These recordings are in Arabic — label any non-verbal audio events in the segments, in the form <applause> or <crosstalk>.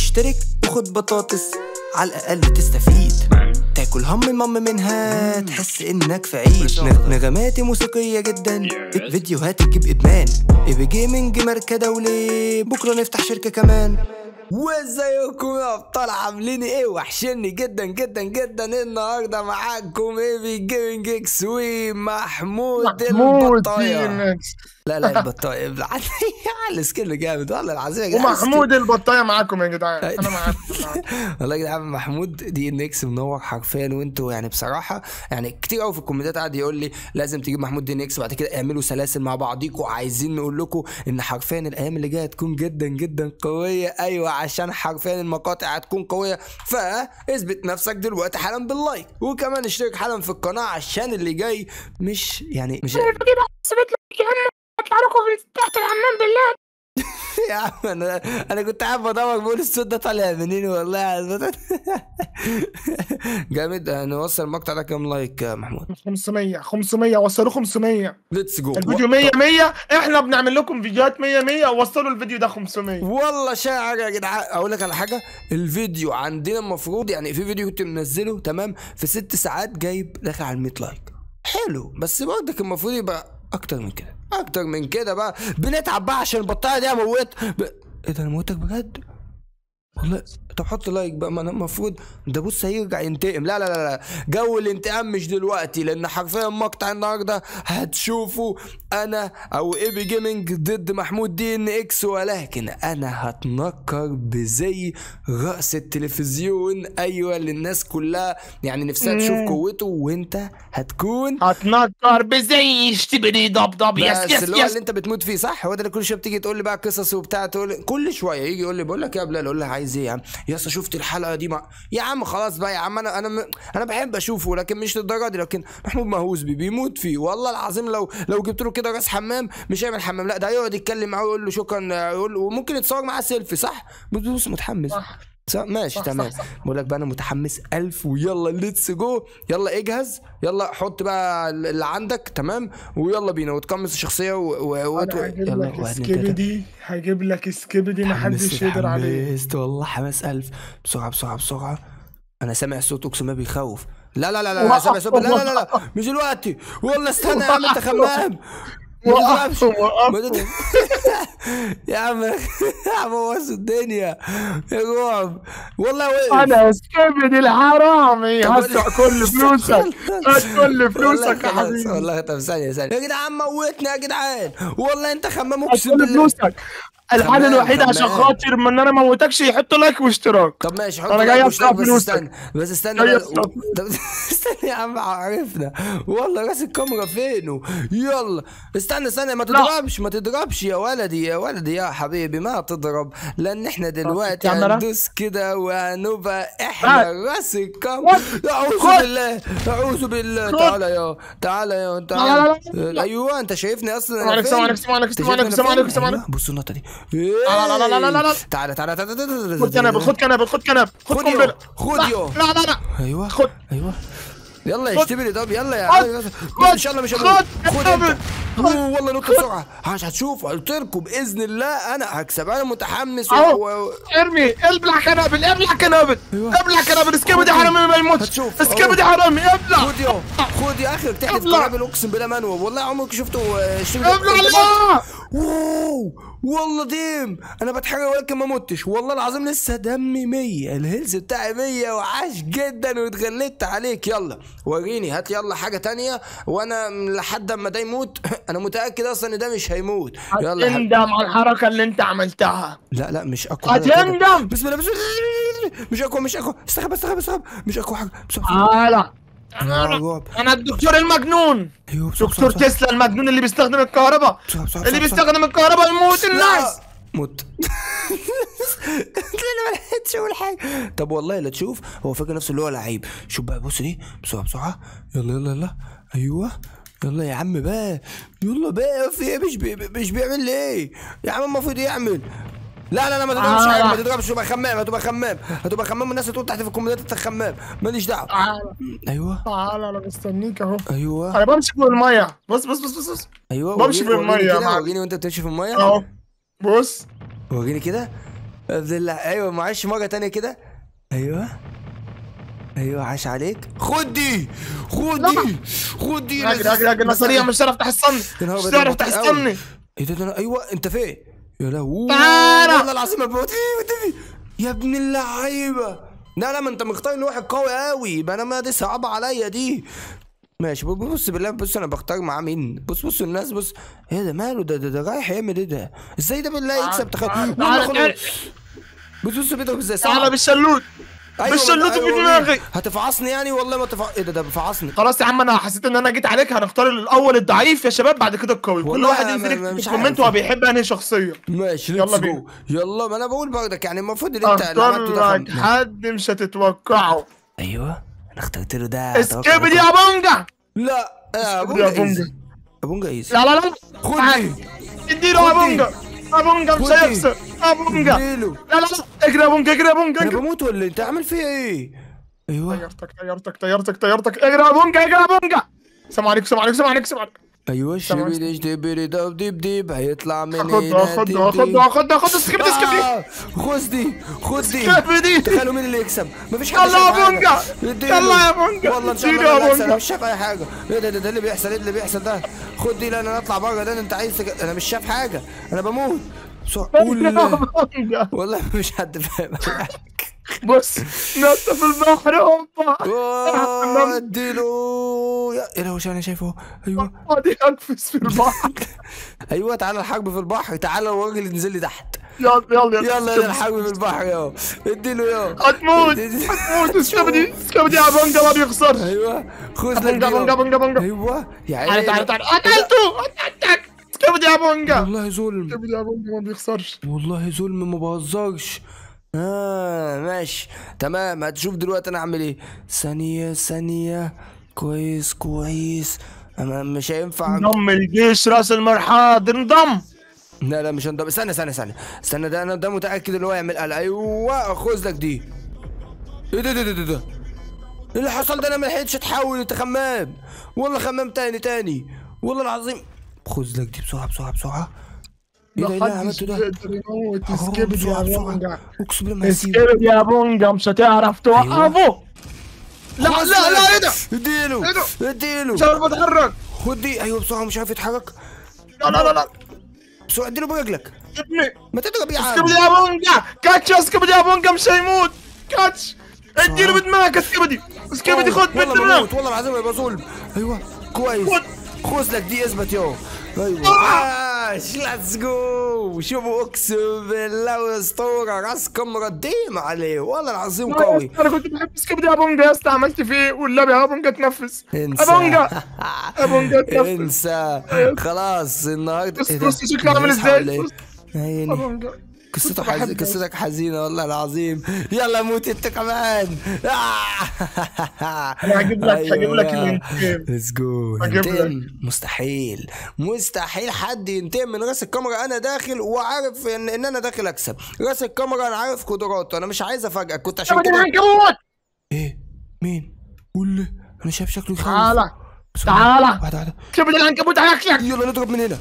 اشترك وخد بطاطس على الأقل تستفيد. تاكل هم مم منها تحس إنك في عيد نغ- نغماتي موسيقية جدا. فيديوهات تجيب إدمان. ايبي gaming ماركة دولي. بكرة نفتح شركة كمان. وازيكم يا أبطال؟ عاملين إيه؟ وحشني جدا جدا جدا. النهارده معاكم ايبي gaming إكس ومحمود البطايه فينيكس لا لا البطاية. <laughs> على ال skill جامد. والله العظيم يا جدعان ومحمود البطاية معاكم يا جدعان. <laughs> أنا معاكم. والله يا جدعان محمود دي ان إكس منور حرفيا وأنتوا يعني بصراحة يعني كتير قوي في ال comments ات قاعد يقول لي لازم تجيب محمود دي ان إكس وبعد كده اعملوا سلاسل مع بعضيكوا عايزين نقول لكم إن حرفيا الأيام اللي جاية هتكون جدا جدا قوية. أيوه عشان حرفيا المقاطع هتكون قوية. فاثبت نفسك دلوقتي حالا باللايك وكمان اشترك حالا في القناة عشان اللي جاي مش يعني مش اطلع لكم من تحت الحمام بالله. <laughs> يا عم أنا أنا كنت قاعد بدور بقول الصوت ده طالع منين والله. <laughs> جامد نوصل المقطع ده كام لايك يا محمود؟ 500 500 وصلوا 500 let's go الفيديو 100 100 إحنا بنعمل لكم فيديوهات 100 100 وصلوا الفيديو ده 500 والله شاعر يا جدعان. أقول لك على حاجة الفيديو عندنا المفروض يعني في فيديو كنت منزله تمام في ست ساعات جايب داخل على 100 لايك. حلو بس برضك المفروض يبقى أكتر من كده أكتر من كده بقى. بنتعب بقى عشان البطايه دي أموت. ب... إيه ده أنا موتك بجد؟ والله طب حط لايك بقى ما أنا المفروض ده بص هيرجع ينتقم. لا لا لا لا. جو الانتقام مش دلوقتي لأن حرفيا مقطع النهارده هتشوفوا أنا أو ايبي gaming ضد محمود دي ان إكس ولكن أنا هتنكر بزي رأس التلفزيون. أيوه للناس كلها يعني نفسها تشوف. قوته وأنت هتكون هتنكر بزي. اشتبري ضب ضب يس بس يس اللي هو يس اللي أنت بتموت فيه صح؟ هو ده اللي كل شوية بتيجي تقول لي بقى قصص وبتاع تقول كل شوية يجي يقول لي بقول لك يا بلال أقول له عايز إيه يا عم؟ يا اسطى شفت الحلقة دي؟ مع... يا عم خلاص بقى يا عم أنا أنا. أنا بحب أشوفه لكن مش للدرجة دي. لكن محمود مهووس بيه بيموت فيه. والله العظيم لو لو جبت له كده راس حمام مش هيعمل حمام. لا ده هيقعد يتكلم معاه ويقول له شكرا يقول وممكن يتصور معاه سيلفي صح؟ بص متحمس. صح. صح؟ ماشي صح، تمام. بقول لك بقى أنا متحمس ألف ويلا let's go يلا اجهز يلا حط بقى اللي عندك تمام؟ ويلا بينا وتقمص الشخصية و... و... أنا هجيب يلا سكيبدي هجيب لك سكيبدي محدش يقدر عليه. والله حماس ألف. بسرعة بسرعة بسرعة. أنا سامع صوت أقسم بالله بيخوف. لا لا لا لا, لا سامع صوت. لا لا لا لا مش دلوقتي. والله استنى يا عم أنت <laughs> خمام. وقفهم تضرب- <laughs> يا عم يا عم بوظ الدنيا. يا رعب والله وقف أنا سكيبدي الحرامي طب هسع <laughs> كل فلوسك. هات كل فلوسك يا حبيبي. والله طب ثانية ثانية. يا جدعان موتنا يا جدعان. والله أنت خمام كل بالله. فلوسك. الحل الوحيد عشان. خاطر من ان أنا موتكش يحط لايك واشتراك طب ماشي حط لايك جاي أدفع بس فلوسك. استنى بس استنى طب <laughs> استنى يا عم عرفنا والله راس الكاميرا فينه يلا استنى استنى ما تضربش ما تضربش يا ولدي يا ولدي يا حبيبي ما تضرب لأن إحنا دلوقتي. هندوس كده وهنبقى إحنا. رأس الكاميرا أعوذ. بالله أعوذ بالله. تعالى يا تعالى يا لا. أيوه أنت شايفني أصلا أنا عليكم، فين؟ سلام أيوة، عليكم. بص النقطة دي لا، لا، لا، لا، لا، لا. تعالى تعالى تعالى خد كنبه خد كنبه خد كنبه خد قنبله خد يو لا لا لا أيوه خد. أيوه يلا. اشتبلي طب يلا يا. ان شاء الله مش خد. خد والله نط بسرعة هتشوف قلت لكم باذن الله أنا هكسب أنا متحمس و... أهو. و... ارمي ابلع كنابل ابلع كنابل. ابلع كنابل سكيبدي خد. حرامي ما يموتش. سكيبدي أهو. حرامي ابلع خد يا خد يا أخي تحت ابلع. قنابل اقسم بالله noob والله عمرك شفته آه، ابلع لا wow والله damn أنا بتحرق ولكن ما متش. والله العظيم لسه دمي 100 ال health بتاعي 100 وعاش جدا واتغلبت عليك. يلا وريني هات يلا حاجة تانية. وأنا لحد اما ده يموت <laughs> أنا متأكد أصلا إن ده مش هيموت. يلا. هتندم على الحركة اللي أنت عملتها. لا لا مش أقوى. هتندم! بسم الله بسم الله مش أقوى مش أقوى. استخبى استخبى استخبى. مش أقوى حاجة. بسم الله. آه، أنا رعب. أنا الدكتور المجنون. أيوه دكتور تسلا المجنون اللي بيستخدم الكهرباء. اللي بيستخدم الكهرباء يموت الناس. مت أنا ما لحقتش أقول حاجة طب والله لا تشوف هو فاكر نفسه اللي هو لعيب. شوف بقى بص دي بسرعة بسرعة. يلا يلا يلا. أيوه. يلا يا عم بقى. يلا بقى في إيه مش بي مش بيعمل لي إيه يا عم المفروض يعمل. لا لا لا ما تضربش آه. حاجة ما تضربش هتبقى خمام هتبقى خمام هتبقى خمام والناس هتقول تحت في الكومنتات انت خمام ماليش دعوة. تعالى أيوه. تعالى أنا مستنيك أهو. أيوه. أنا بمشي فوق المية. بص بص بص بص بص. أيوه بمشي في المية وريني وأنت بتمشي في المية. أهو. بص. وريني كده. أيوه معلش مرة تانية كده. أيوه. أيوه عاش عليك. خد دي خد دي خد دي اجري اجري أنا سريع مش هتعرف نهار مش هتعرف إيه ده, ده أنا- أيوه أنت فين؟ يا لهوي. والله العظيم بموت فيه. يا ابن اللعيبة. لا لا ما أنت مختار لي واحد قوي قوي يبقى أنا ما دي صعبة عليا دي. ماشي بص- بص بالله بص أنا بختار معاه مين؟ بص بص الناس بص. إيه ده ماله ده ده, ده رايح يعمل إيه ده؟ إزاي ده بالله يكسب؟ تخيل. بص بص بيضرب إزاي؟ تعالى. بالشلوت أيوة، بالشلوت في أيوة، دماغي. هتفعصني يعني؟ والله ما تفع إيه ده ده بفعصني. خلاص يا عم أنا حسيت إن أنا جيت عليك هنختار الأول الضعيف يا شباب بعد كده القوي. كل والله واحد ينزل مش عارف. هو بيحب أنهي شخصية. ماشي يلا بينا. يلا ما أنا بقول برضك يعني المفروض إن أنت اللي اختار لك حد مش هتتوقعه. أيوه أنا اخترت له ده. اسكيب دي يا بونجا لا اسكيب دي يا أبونجا إيزي. بونجا أبونجا إيزي. لا لا لا. خد اديله يا. بونجا يا بونجا مش. هيخسر يا بونجا اديله لا لا لا. اجري يا بونجا اجري يا بونجا أنا بموت ولا أنت عامل فيها إيه؟ أيوه. طيرتك طيرتك طيرتك طيرتك. اجري يا بونجا اجري يا بونجا سلام عليكم سلام عليكم سلام عليكم سلام عليكم أيوه تمام. شبيليش دبيري دب ديب ديب هيطلع من هنا خد خد. خد خد دي اسكيب دي آه، خد دي خد دي اسكيب دي تخيلوا مين اللي يكسب مفيش حد يلا يا. بونجا. يلا يا بونجا. والله إن شاء الله يا. بونجا. مش شايف أي حاجة إيه ده ده, اللي بيحصل إيه اللي بيحصل ده خد دي لا أنا أطلع بره ده أنت عايز. أنا مش شايف حاجة أنا بموت والله مش حد فاهم بص نط في البحر أوه، اديله يا إيه ده وش أنا شايفه. أيوه. فاضي انفس في البحر. <laughs> أيوه تعالى الحرب في البحر. تعالى الراجل ينزل لي تحت. يلا يلا يلا. يلا الحرب في البحر يا اديله يا هتموت هتموت. <laughs> اسكبدي اسكبدي يا بونجا ما بيخسر أيوه. خذ لك يا. بونجا بونجا أيوه. يا عيني. تعالى تعالى قتلته! قتلتك! اسكبدي يا بونجا والله ظلم. اسكبدي يا بونجا ما بيخسرش. والله ظلم ما بهزرش. آه ماشي. تمام هتشوف دلوقتي أنا اعمل إيه. ثانية ثانية. كويس كويس. أنا مش هينفع انضم الجيش رأس المرحاض انضم. لا لا مش هنضم. استنى استنى استنى. استنى ده أنا ده متأكد إن هو يعمل قلق. أيوه خذ لك دي. إيه ده ده ده ده ده؟ إيه اللي حصل ده؟ أنا ما لحقتش أتحول. أنت خمام. والله خمام تاني تاني. والله العظيم. خذ لك دي بسرعة بسرعة بسرعة. إيه ده اللي عملته يا. بونجا أقسم بالله يا بونجا مش هتعرف توقفه لا لا لا إيه ده اديله؟ اديله. مش عارف اتحرك خد دي أيوه بسرعة مش عارف يتحرك. لا لا لا لا. بسرعة اديله برجلك ابني ما تضرب يا عم. يا بونجا كاتش اسكبدي يا بونجا مش هيموت catch. اديله بدماغك سكيبدي سكيبدي خد بدماغك. والله العظيم يبقى ظلم. أيوه كويس. خد. خذ لك دي اثبت يو أيوه. آه. عاش let's go شوفوا اقسم بالله اسطورة. راسكم رديم عليه. والله العظيم قوي. أنا كنت بحب سكيبدي يا بونجا يا اسطى عملت فيه والنبي يا بونجا تنفس انسى. يا بونجا يا <laughs> بونجا تنفس انسى. خلاص النهارده بص؟ بص شكله عامل ولا إزاي؟ إيه؟ قصته كنت حز... بحب- قصتك حزينة والله العظيم. يلا موت انت كمان. <laughs> أنا هجيب لك- هجيب لك الانتقام. let's go مستحيل. مستحيل حد ينتقم من راس الكاميرا. أنا داخل وعارف ان, إن أنا داخل أكسب. راس الكاميرا أنا عارف قدراته. أنا مش عايز أفاجئك. كنت عشان كده إيه؟ مين؟ قول لي. أنا شايف شكله يخوف. تعالى. تعالى. واحدة واحدة. سكيبدي العنكبوت هياكلك يلا نضرب من هنا.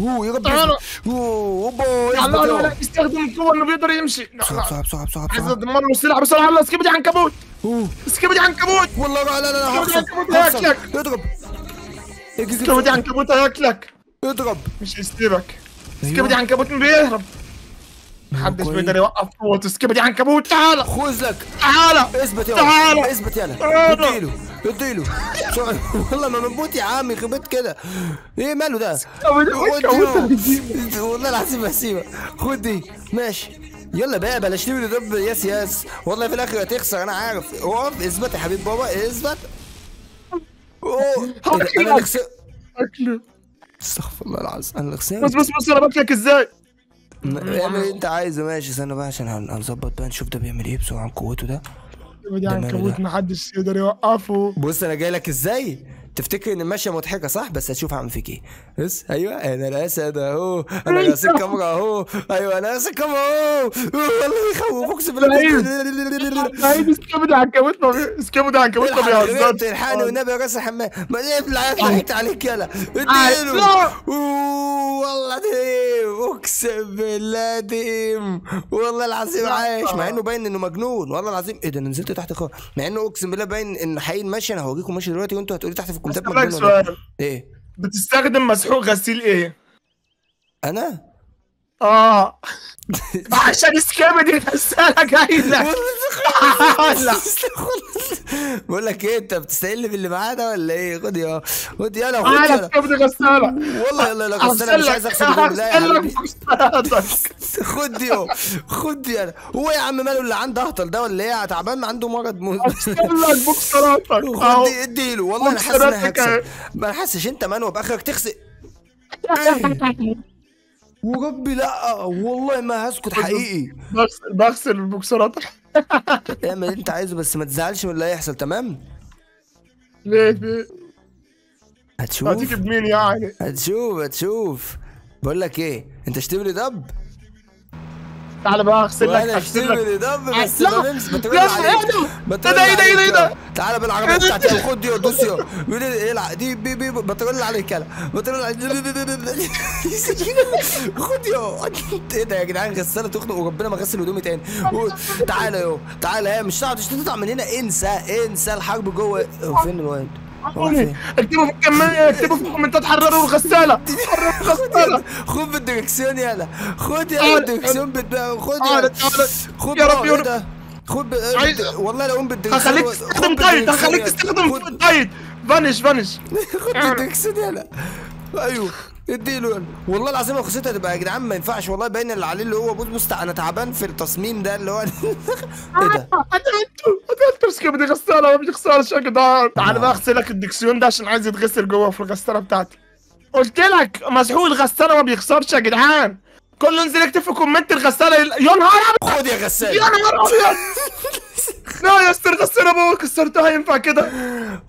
اوه يا رب تعالى. يثبت. اوه اوبا لا يثبت لا استخدم القوة انه بيقدر يمشي. لا. بسرعة بسرعة بسرعة عايز ادمر له السلاح بسرعة. يلا اسكبدي عنكبوت. اوه اسكبدي عنكبوت. والله لا لا لا هخسر هياكلك اضرب. اجري اسكبدي عنكبوت هياكلك اضرب. مش هيسيبك أيوة. اسكبدي عنكبوت بيهرب. محدش. بيقدر يوقف قوة اسكبدي عنكبوت تعالى خذ لك. تعالى اثبت تعالى. يلا اثبت يلا تعالى. اديله اديله. <laughs> والله ما بموت يا عم يخرب كده. إيه ماله ده. والله العظيم هسيبك خد دي. ماشي. يلا بقى بلاش تبني ضد ياس ياس والله في الآخر هتخسر أنا عارف. اقف اثبت يا حبيب بابا اثبت. أوه؟ أنا اللي خسرت استغفر الله العظيم أنا اللي بص خسرت بص بص أنا باكلك إزاي؟ اعمل اللي انت عايزه ماشي. استنى بقى عشان هن- هنظبط بقى نشوف ده بيعمل إيه بسرعة عن قوته ده. ماله عنكبوت؟ محدش يقدر يوقفه. بص أنا جاي لك إزاي؟ تفتكر ان المشية مضحكة صح؟ بس هتشوف هعمل فيك إيه. بس أيوه أنا الاسد اهو. أنا رأس الكاميرا اهو. أيوه أنا رأس الكاميرا اهو. والله يخوف. اقسم بالله عايز سكيبدي عنكبوت سكيبدي عنكبوت ما بيهزرش. الحقني والنبي يا رأس الحمام. ما ابلع ضحكت عليك يلا. لا. اديله والله damn اقسم بالله damn. والله العظيم عايش مع إنه باين إنه مجنون. والله العظيم إيه ده أنا نزلت تحت خالص مع إنه اقسم بالله باين انه حقيقي ماشي. أنا هوريكم ماشي دلوقتي وأنتوا هتقولي تحت في الكومنتات مجنون. إيه؟ بتستخدم مسحوق غسيل إيه؟ أنا؟ آه. <laughs> عشان سكيبدي غسالة جاي لك بقول لك إيه أنت بتستقل باللي معاه ده ولا إيه؟ خد يا خد يلا خد يلا سكيبدي غسالة والله يلا لا بس أنا مش عايز اغسل لا يا حبيبي. <laughs> خد يا خد يا هو يا عم ماله اللي عنده أهطل ده ولا إيه؟ تعبان عنده مرض لك بوكسراتك. خد اديله والله أنا حاسس ان أنا ما حاسش أنت منوب أخرك تغسل <laughs> وربي لا والله ما هسكت حقيقي. بغسل بغسل البوكسرات. اعمل اللي انت عايزه بس ما تزعلش من اللي هيحصل تمام؟ ليه؟ ليه؟ هتشوف. هتيجي بمين يعني؟ هتشوف هتشوف. بقول لك إيه انت اشتري دب تعال بقى أغسل لك أغسل لك. بس لا. لا، عليك. إيه ده؟ إيه ده، إيه ده،. تعالى بالعربية بتاعتي يلا خد دي دوس يا لي العب دي بي بي بترن عليك يلا بترن عليك. <laughs> خد يا إيه ده يا جدعان؟ غسالة تخنق وربنا ما غسل هدومي تاني. تعالى يا تعالى يا مش هتقعد تطلع من هنا. انسى انسى الحرب جوه. فين الواد؟ اكتبوا في الكمان اكتبوا في الكومنتات حرروا الغسالة. حرروا الغسالة. خد بالدركسيون يلا. خد يا بقى، رب، يا إيه رب. ده؟ خد ب... عايز- بت- والله لو قوم بالدركسيون هخليك خد تستخدم هخليك يلا. تستخدم خد تايد فانش فانش. <laughs> خد بالدركسيون يلا أيوه. اديله والله العظيم لو خسيت هتبقى يا جدعان ما ينفعش والله باين اللي عليه اللي هو بص بص أنا تعبان في التصميم ده اللي هو <laughs> إيه ده؟ قتلته قتلته سكيبدي غسالة ما بيغسلش يا جدعان؟ تعال بقى اغسل لك الدكسيون ده عشان عايز يتغسل جوه في الغسالة بتاعتي. قلت لك مسحوق الغسالة ما بيخسرش يا جدعان. كله انزل اكتب في كومنت الغسالة يا نهار أبيض! خد يا يا غسال نهار أبيض لا يا أستاذ غسالة بابا كسرتها ينفع كده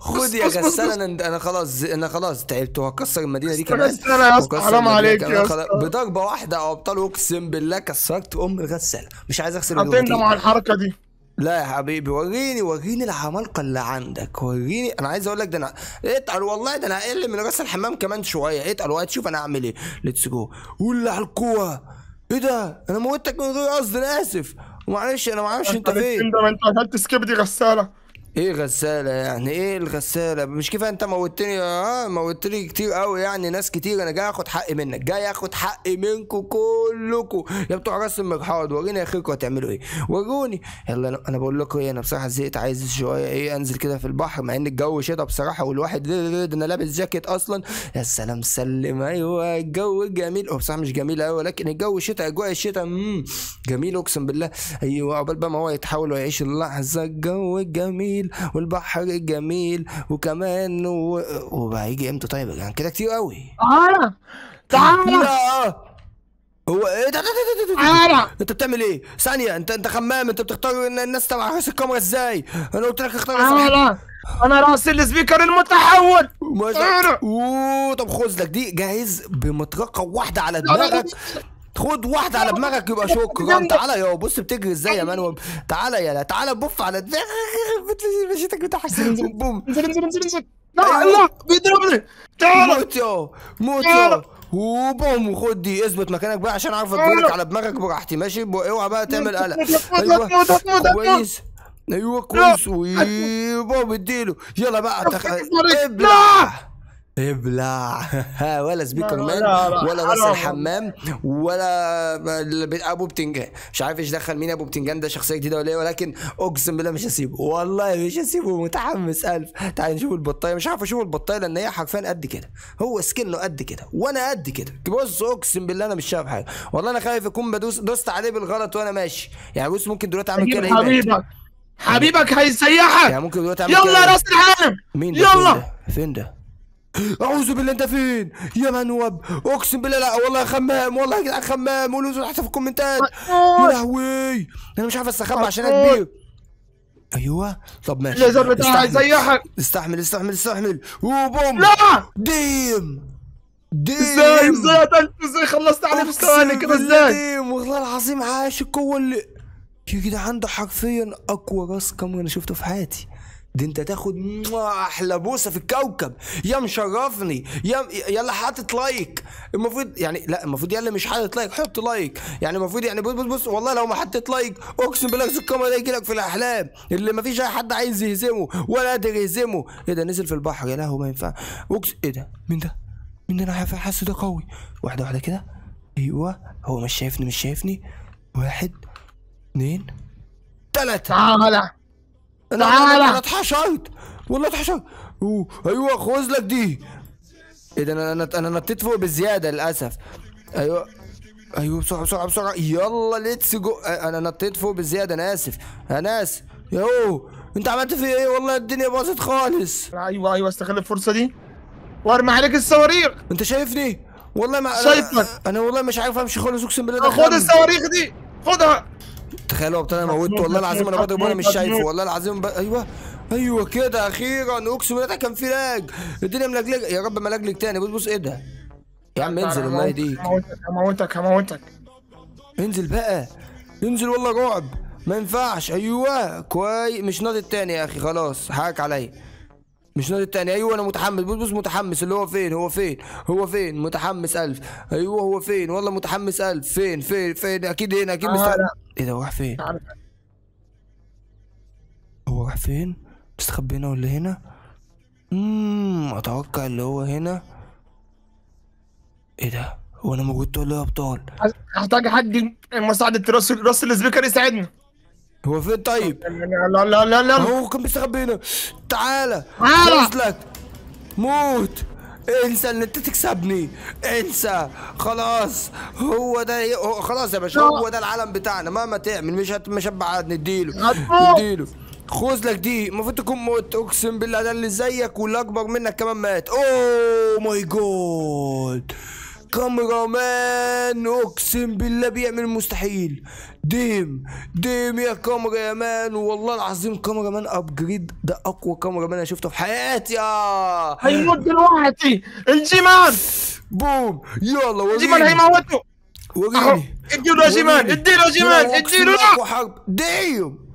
خد يا بص- بص- غسال بص. أنا أنا خلاص أنا خلاص تعبت وهكسر المدينة دي كمان استنى يا أسطى، حرام عليك. يا. أسطى. بضربة واحدة يا أبطال أقسم بالله كسرت أم الغسالة مش عايز أغسل هتندم على الحركة دي لا يا حبيبي وريني وريني العمالقه اللي عندك وريني. أنا عايز أقول لك ده أنا اتقل والله ده أنا هقل من راس الحمام كمان شوية. اتقل وهتشوف أنا هعمل إيه. let's go ولع القوه إيه ده؟ أنا موتك من غير قصد أنا آسف. معلش أنا ما أعرفش أنت فين. تندم أنت قتلت سكيبدي غسالة. إيه غسالة يعني؟ إيه الغسالة؟ مش كيف انت موتني آه موتني كتير قوي يعني ناس كتير. أنا جاي اخد حقي منك جاي اخد حقي منكم كلكم يا بتوع راس المرحاض وريني اخركم هتعملوا إيه. وروني. يلا أنا, بقول لكم إيه أنا بصراحة زهقت عايز شوية إيه انزل كده في البحر مع ان الجو شتا بصراحة والواحد ده أنا لابس جاكيت أصلا. يا سلام سلم. أيوه الجو جميل. هو بصراحة مش جميل قوي ولكن الجو شتا اجواء الشتا جميل اقسم بالله. أيوه عقبال بقى ما هو يتحول ويعيش اللحظة الجو جميل. والبحر جميل وكمان و... وبقى هيجي إمتى؟ طيب يعني كده كتير قوي تعالى تعالى هو إيه؟ ده, ده, ده, ده, ده, ده. تعالى أنت بتعمل إيه؟ ثانية أنت أنت خمام أنت بتختار الناس تبع رأس الكاميرا إزاي؟ أنا قلت لك اختار. تعالى أنا راس السبيكر المتحول. أوه طب خد لك دي جاهز بمطرقة واحدة على دماغك؟ خد واحدة على دماغك يبقى شكرا. <laughs> تعالى يا بص بتجري إزاي يا منوب تعالى يا لا تعالى بف على دماغك. <laughs> مشيتك بتاعك. <laughs> بوم. انزل انزل انزل انزل لا لا بيضربني. تعالى موت يا موت يا. وبوم خد دي اثبت مكانك بقى عشان اعرف اديلك على دماغك براحتي. ماشي؟ اوعى بقى تعمل قلق. هتموت. كويس. أيوه كويس. وبوم اديله. يلا بقى تخ... لا. ابلع. ابلع. <laughs> ولا سبيكر مان لا، لا، ولا راس. الحمام ولا أبو بتنجان. مش عارف إيش دخل مين أبو بتنجان ده شخصية جديدة ولا إيه ولكن أقسم بالله مش هسيبه. والله مش هسيبه متحمس ألف. تعال نشوف البطاية. مش عارف أشوف البطاية لأن هي حرفيا قد كده. هو سكنه قد كده وأنا قد كده. بص أقسم بالله أنا مش شايف حاجة. والله أنا خايف اكون بدوس دوست عليه بالغلط وأنا ماشي. يعني بص ممكن دلوقتي أعمل كده؟ حبيبك. حبيبك. هيسيحك. يعني ممكن دلوقتي أعمل يلا يا؟ راس العالم مين ده؟ فين يلا. ده؟ فين ده؟ أعوذ بالله أنت فين؟ يا منوب أقسم بالله لا والله خمام والله يا جدعان خمام قولوا تحت في الكومنتات. يا لهوي أنا مش عارف أستخبى عشان أنا كبير. أيوه. طب ماشي. الليزر بتاعي استحمل. هيسيحك استحمل استحمل استحمل. وبوم. لا! ديم. damn. إزاي إزاي إزاي خلصت في ثواني كده؟ إزاي؟ damn. والله العظيم عاش القوة اللي يا جدعان ده حرفيا أقوى راس كاميرا أنا شفته في حياتي. دي انت تاخد أحلى بوسة في الكوكب. يا مشرفني يا يلا حاطط like المفروض يعني لا المفروض يلا مش حاطط like حط like يعني المفروض يعني بص بص بص والله لو ما حطيت like اقسم بالله الكاميرا ده يجي لك في الأحلام. اللي ما فيش أي حد عايز يهزمه ولا قادر يهزمه. إيه ده نزل في البحر يا لهوي ما ينفع. اقسم إيه ده مين ده؟ مين ده؟ أنا حاسس ده قوي. واحدة واحدة كده. أيوه هو مش شايفني مش شايفني. واحد تعالى أنا أنا تعالى. أنا اتحشرت. والله اتحشرت. أوه، أيوه خذ لك دي. إيه ده أنا أنا أنا نطيت فوق بزيادة للأسف. أيوه. أيوه بسرعة بسرعة بسرعة. يلا let's go أنا نطيت فوق بزيادة أنا آسف. أنا آسف. يو أنت عملت في إيه؟ والله الدنيا باظت خالص. أيوه أيوه استغل الفرصة دي. وارمي عليك الصواريخ. أنت شايفني؟ والله ما أنا- شايفك. أنا والله مش عارف أمشي خالص أقسم بالله خد. الصواريخ دي. خدها. تخيل هو ابتدى موته والله العظيم أنا بضرب وأنا مش شايفه. والله العظيم ب... أيوه. أيوه كده أخيرا. أقسم بالله كان في لاج. الدنيا ملجلجة. يا رب ما لجلج تاني. بص بص إيه ده؟ يا عم انزل الله يهديك هموتك هموتك هموتك انزل بقى. انزل والله رعب. ما ينفعش. أيوه. كويس مش ناضي التاني يا أخي. خلاص حقك عليا. مش ناضي التاني. أيوه أنا متحمس. بص بص متحمس. اللي هو فين؟ هو فين؟ هو فين؟ متحمس ألف. أيوه هو فين؟ والله متحمس ألف. فين؟ فين؟ فين؟ أكيد هنا أكيد آه، مستقبل. إيه ده راح فين. هو راح فين؟ مستخبي هنا ولا هنا؟ امم أتوقع اللي هو هنا. إيه ده؟ هو أنا موجود ولا يا أبطال. هحتاج حد مساعدة راس راس ال speaker يساعدنا هو فين؟ طيب. لا لا لا لا هو كان بيستخبي هنا. تعالى تعالى. خذ لك. موت. انسى إن انت تكسبني. انسى. خلاص. هو ده هو خلاص يا باشا لا. هو ده العالم بتاعنا. مهما تعمل مش هت... مش هتبعد نديله. هتموت. نديله. خذ لك دي. المفروض تكون موت. اقسم بالله ده اللي زيك واللي اكبر منك كمان مات. oh my God cameraman أقسم بالله بيعمل المستحيل damn damn يا كاميرا يا man والله العظيم cameraman upgrade ده أقوى cameraman أنا شفته في حياتي. يا هيموت دلوقتي. ال G-Man بوم. يلا ال G-Man وريني هيموته. اهو وريني اديله يا G-Man. اديله يا G-Man اديله. حرب. damn.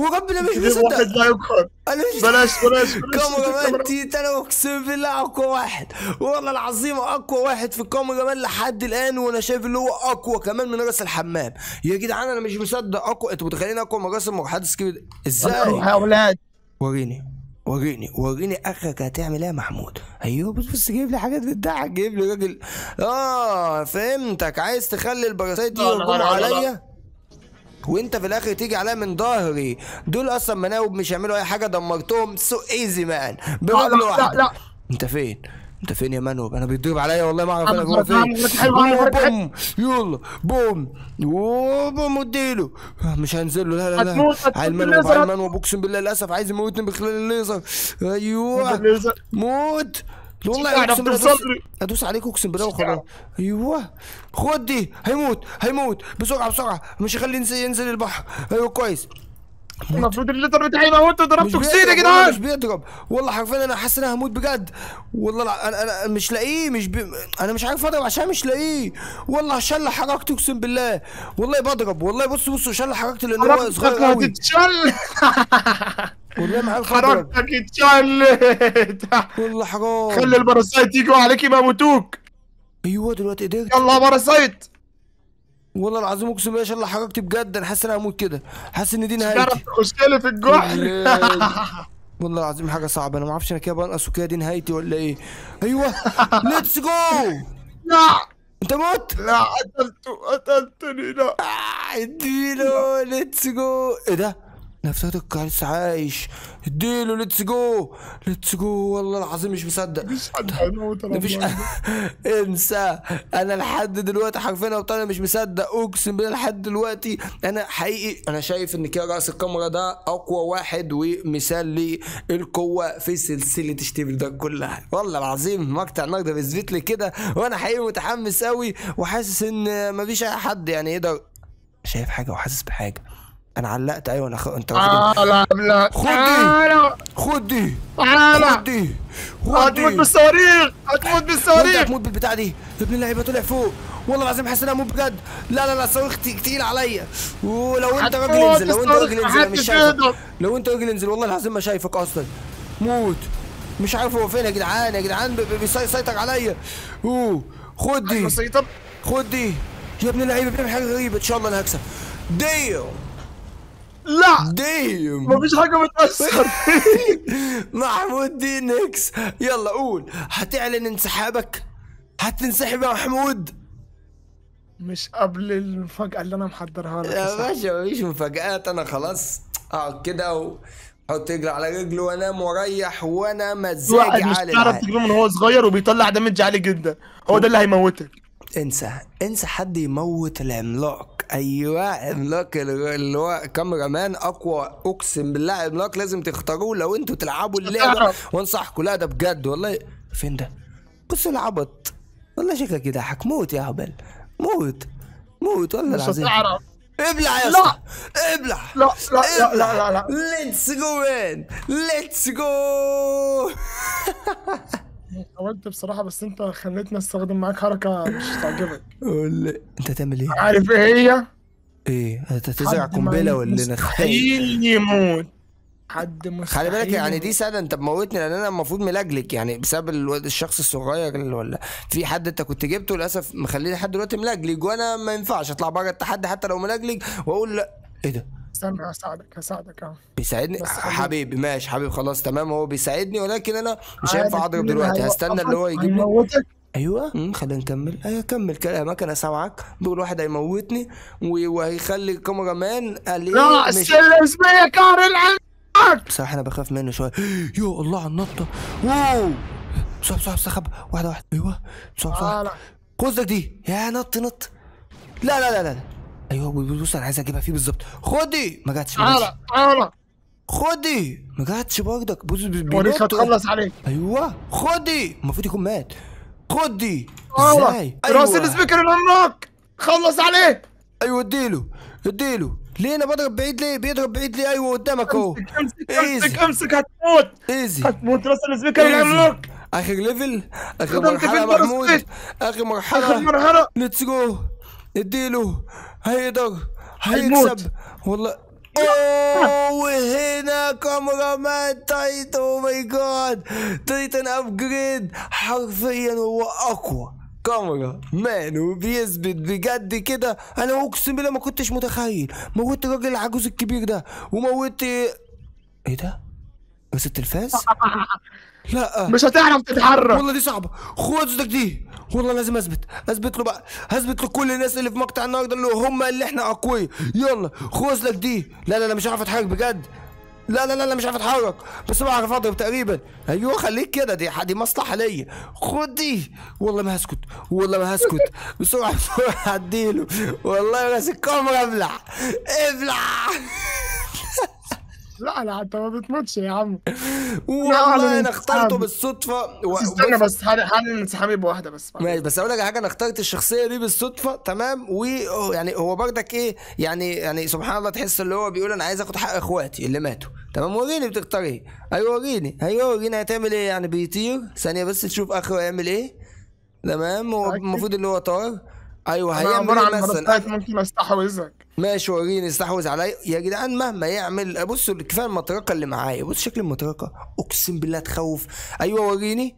وربنا مش واحد مصدق لا يقهر. أنا مش بلاش بلاش بلاش cameraman تيتان أقسم بالله أقوى واحد. والله العظيم أقوى واحد في ال cameraman لحد الآن وأنا شايف اللي هو أقوى كمان من راس الحمام. يا جدعان أنا مش مصدق. أقوى أنتوا متخيلين أقوى من راس المحدث كده إزاي؟ يا أولاد وريني وريني وريني اخرك هتعمل إيه يا محمود؟ أيوه بص بص جايب لي حاجات بتضحك جايب لي راجل. آه فهمتك. عايز تخلي ال parasite لا، يهجموا. عليا؟ وانت في الآخر تيجي عليا من ظهري. دول أصلا noob مش يعملوا اي حاجة دمرتهم. so easy man لا برجل لا واحدة لا. انت فين؟ انت فين يا منوب؟ أنا بيضرب عليا والله ما اعرف أنا جوه فين. بوم. يلا بوم. وبوم اديله. مش هنزل له. لا لا لا. عيل منوب. عيل منوب اقسم بالله للأسف عايز يموتني بخلال الليزر. أيوه. موت. والله أقسم بالله. ادوس عليك أقسم بالله وخلاص. أيوه. خد دي هيموت هيموت. بسرعة بسرعة. مش هخليه ينزل ينزل البحر. أيوه كويس. المفروض الليتر بتاعي يموت ضربت مش توكسين يا والله مش جدعان بيضرب. والله حرفيا أنا حاسس إن أنا هموت بجد. والله أنا أنا مش لاقيه مش بي... أنا مش عارف أضرب عشان مش لاقيه. والله شل حركتي أقسم بالله. والله بضرب. والله بص بص شل حركتي لأن هو صغير قوي <laughs> عارف اضرب حركتك اتشلت. والله حرام خلي ال parasite يجوا عليك يموتوك أيوه دلوقتي قدرت. يلا يا parasite. والله العظيم اقسم بالله شل حركتي بجد أنا حاسس إن أنا هموت كده. حاسس إن دي تعرف نهايتي تخش لي في الجحر <laughs> والله العظيم حاجة صعبة. أنا ما أعرفش أنا كده بنقص وكده دي نهايتي ولا إيه. أيوه. <laughs> let's go لا. أنت مت؟ لا قتلته قتلتني. لا. آه، اديله. let's go إيه ده؟ نفسك لسه عايش. اديله let's go let's go والله العظيم مش مصدق. مفيش حد. هيموت مفيش والله. <laughs> انسى. أنا لحد دلوقتي حرفيا أنا مش مصدق. أقسم بالله لحد دلوقتي أنا حقيقي أنا شايف إن كده رأس الكاميرا ده أقوى واحد ومثال للقوة في سلسلة اشتبل ده كلها. والله العظيم مقطع النهارده بيثبت لي كده وأنا حقيقي متحمس قوي وحاسس إن مفيش أي حد يعني يقدر شايف حاجة وحاسس بحاجة. أنا علقت أيوه أنا خ... أنت واخد تعالى. لا خد دي. خد دي خد دي هتموت بالصواريخ. هتموت بالصواريخ. هتموت بالبتاع دي. يا ابن اللعيبة طلع فوق. والله العظيم حاسس ان أنا هموت بجد. لا لا لا تي- تقيل عليا. ولو أنت راجل انزل لو أنت راجل انزل مش شايفك. لو أنت راجل انزل والله العظيم ما شايفك أصلا. موت. مش عارف هو فين يا جدعان يا جدعان بي- بي- بيسيطر عليا. أوه خد دي. بسيطة. خد دي. يا ابن اللعيبة بيعمل حاجة غريبة. إن شاء الله أنا هكسب. damn لا! damn. مفيش حاجة بتأثر. <laughs> محمود دي ان اكس يلا قول. هتعلن انسحابك؟ هتنسحب يا محمود. مش قبل المفاجأة اللي أنا محضرها لك يا. باشا مفيش مفاجآت. أنا خلاص أقعد كده واحط رجلي على رجله وانام واريح وأنا مزاجي مش عالي تعرف العال. تجيبه من هو صغير وبيطلع دامج عالي جدا. هو ده اللي هيموتك. انسى انسى حد يموت العملاق أيوه عملاق اللي هو كاميرا مان أقوى أقسم بالله عملاق لازم تختاروه لو أنتوا تلعبوا اللعبة. <laughs> وانصحكم لا ده بجد والله. فين ده؟ بص العبط. والله شكلك يضحك موت يا هبل. موت. موت والله العظيم. ابلع يا لا. اسطى. ابلع. لا لا لا لا لا لا. let's go man let's go حاولت بصراحة بس انت خليتني استخدم معاك حركة مش تعجبك انت هتعمل إيه؟ عارف إيه هي؟ إيه هتزرع قنبلة ولا نخيل مستحيل يموت حد مستحيل خلي بالك يعني. دي سنه انت بموتني لأن أنا المفروض ملجلك يعني بسبب الواد الشخص الصغير اللي ولا في حد انت كنت جبته للأسف مخليني لحد دلوقتي ملجلج وأنا ما ينفعش اطلع بره التحدي حتى لو ملجلج واقول لا إيه ده استنى هساعدك هساعدك اهو بيساعدني؟ حبيبي ماشي حبيبي خلاص تمام هو بيساعدني ولكن أنا مش هينفع أضرب دلوقتي؟ هستنى اللي هو يجيب لي هيموتك أيوه. امم خلينا نكمل. أيوه كمل كلامك أنا سامعك. دول واحد هيموتني وهيخلي الكاميرا مان قال لا مش السلة اسمها كار العمك بصراحة أنا بخاف منه شوية. <gasps> يا الله على النطة. واو! بسرعة بسرعة استخبى واحدة واحدة. أيوه. بسرعة بسرعة. خذك دي؟ يا نط نط. لا لا لا لا. أيوه بص أنا عايز أجيبها فيه بالظبط. خدي! ما جاتش ما جاتش. تعالى تعالى. خدي! ما جاتش برضك بص بينط. هتخلص عليك. أيوه. خدي! المفروض يكون مات. خدي! إزاي؟ راس ال speaker العملاق خلص عليه. أيوه اديله. اديله. ليه؟ أنا بضرب بعيد ليه؟ بيضرب بعيد ليه؟ أيوه قدامك أهو. امسك امسك امسك هتموت. easy هتموت. راس ال speaker easy. العملاق آخر level آخر مرحلة محمود. اخر آخر مرحلة. مرحلة. let's go اديله. هيقدر هيموت. هيكسب والله أوه وهنا camera man titan. oh my god titan upgrade حرفيا هو أقوى camera man. وبيثبت بجد كده. أنا أقسم بالله ما كنتش متخيل. موت الراجل العجوز الكبير ده. وموت إيه ده؟ بس التلفاز؟ لا. مش هتعرف تتحرك. والله دي صعبة. خد صدق دي. والله لازم أثبت. أثبت له بقى. أثبت لكل الناس اللي في مقطع النهارده اللي هم اللي إحنا أقوياء. يلا خد لك دي. لا لا لا مش عارف أتحرك بجد. لا لا لا لا مش عارف أتحرك. بس بعرف اضرب تقريبا. أيوه خليك كده. دي دي مصلحة ليا. خد دي. والله ما هسكت. والله ما هسكت. بسرعة بسرعة هديله. والله راس الكاميرا ابلع. ابلع. لا لا انت ما بتموتش يا عم. <laughs> والله أنا اخترته. بالصدفة و- استنى بس حال انسحابي بواحده بس؟ ماشي بس أقول لك حاجة أنا اخترت الشخصية دي بالصدفة تمام؟ و يعني هو برضك إيه يعني يعني سبحان الله تحس اللي هو بيقول أنا عايز آخد حق إخواتي اللي ماتوا. تمام؟ وريني بتختار إيه. أيوه وريني. أيوه وريني هتعمل إيه؟ يعني بيطير. ثانية بس تشوف آخره هيعمل إيه. تمام؟ هو. المفروض اللي هو طار. أيوه هيعمل إيه مثلا؟ ممكن استحوذك ماشي وريني استحوذ عليا يا جدعان مهما يعمل بصوا كفاية المطرقة اللي معايا. بص شكل المطرقة. أقسم بالله تخوف. أيوه وريني.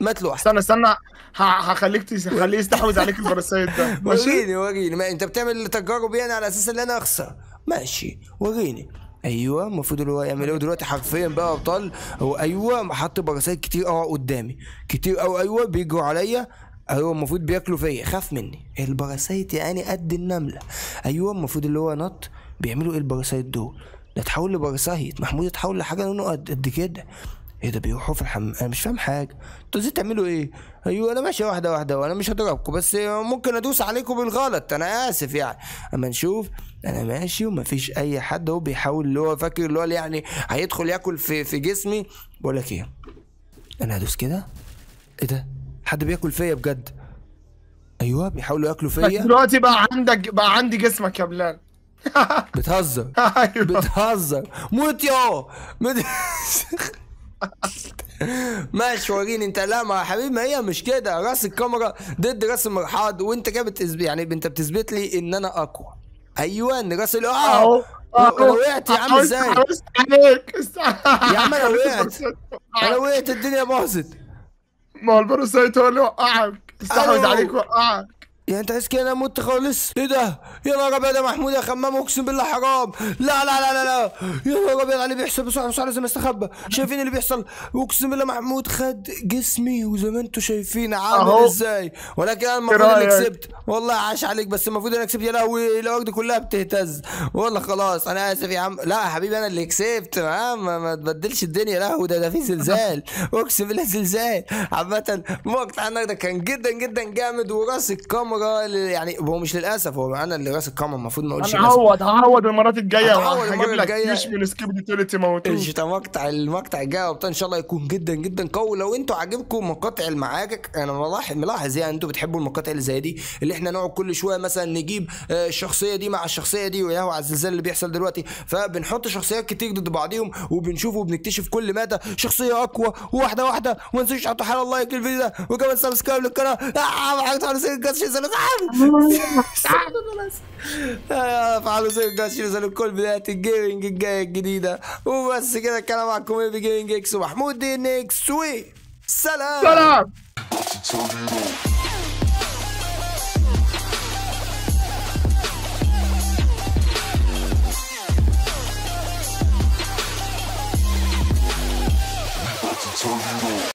مات له استنى استنى. هخليك هخليه يستحوذ عليك ال parasite ده. <laughs> ماشي؟ وريني وريني. ما أنت بتعمل تجارب يعني على أساس إن أنا أخسر. ماشي وريني. أيوه المفروض اللي هو يعمل إيه دلوقتي حرفيا بقى أبطال. هو أيوه حط parasites كتير قوي قدامي. كتير قوي أيوه بيجروا عليا. أيوه المفروض بياكلوا فيا. خاف مني. ال parasite يعني قد النملة. أيوه المفروض اللي هو نط. بيعملوا إيه ال parasite دول؟ ده اتحول ل parasite محمود اتحول لحاجة لونه قد كده. إيه ده؟ بيروحوا في الحمام أنا مش فاهم حاجة. أنتوا إزاي تعملوا إيه؟ أيوه أنا ماشي واحدة واحدة وأنا مش هضربكم بس ممكن أدوس عليكم بالغلط. أنا آسف يعني. أما نشوف. أنا ماشي ومفيش أي حد. هو بيحاول اللي هو فاكر اللي هو يعني هيدخل ياكل في في جسمي. بقول لك إيه؟ أنا هدوس كده. إيه ده؟ حد بياكل فيا بجد. أيوه بيحاولوا ياكلوا فيا. دلوقتي بقى عندك بقى عندي جسمك يا بلال. <laughs> بتهزر؟ أيوه. بتهزر. موت يا. مت- ماشي وريني انت. لا ما يا حبيبي ما هي مش كده. راس الكاميرا ضد راس المرحاض وانت كده بتثبت يعني انت بتثبت لي ان أنا اقوى. أيوه راس ال أهو آه أنا وقعت يا عم إزاي؟ يا عم أنا وقعت. <laughs> أنا وقعت الدنيا باظت. ما هو الباراسايت هو اللي وقعك استحوذ. عليك وقعك يعني انت عايز كده أنا مت خالص؟ إيه ده؟ يا نهار أبيض يا محمود يا خمام اقسم بالله حرام. لا لا لا لا لا. يا نهار أبيض اللي بيحصل بسرعة بسرعة لازم استخبى. شايفين اللي بيحصل؟ اقسم بالله محمود خد جسمي وزي ما أنتم شايفين عامل. إزاي؟ ولكن أنا المفروض إيه اني رأيك؟ كسبت. والله عاش عليك بس المفروض أنا كسبت. يا لهوي الأرض كلها بتهتز. والله خلاص أنا آسف يا عم. لا يا حبيبي أنا اللي كسبت. ما, ما, ما تبدلش الدنيا. يا لهوي ده ده في زلزال. اقسم بالله زلزال. عامة مقطع النهارده كان جدا جدا جامد وراس الكاميرا اللي- يعني هو مش للأسف هو أنا اللي راس الكاميرا المفروض ما اقولش أنا. هعوض هعوض المرات الجاية هجيب لك. جيش من سكيب موتوه قشطة مقطع المقطع الجاي يا ابطال إن شاء الله يكون جدا جدا قوي. لو أنتوا عاجبكم مقاطع المعارك أنا ملاحظ ملاحظ يعني أنتوا بتحبوا المقاطع اللي زي دي اللي إحنا نقعد كل شوية مثلا نجيب آه، الشخصية دي مع الشخصية دي وياهو على الزلزال اللي بيحصل دلوقتي. فبنحط شخصيات كتير ضد بعضيهم وبنشوف وبنكتشف كل مدى شخصية أقوى واحدة واحدة. وما تنسوش تحطوا حلقة لايك للفيديو ده وكمان سبسكرايب للقناة. <laughs> آه، فعلوا زي الجاش ينزلوا كل بداية الجيمنج الجاية الجديدة وبس كده كان معكم ايبي جيمنج إكس ومحمود دي نيكس وي سلام سلام.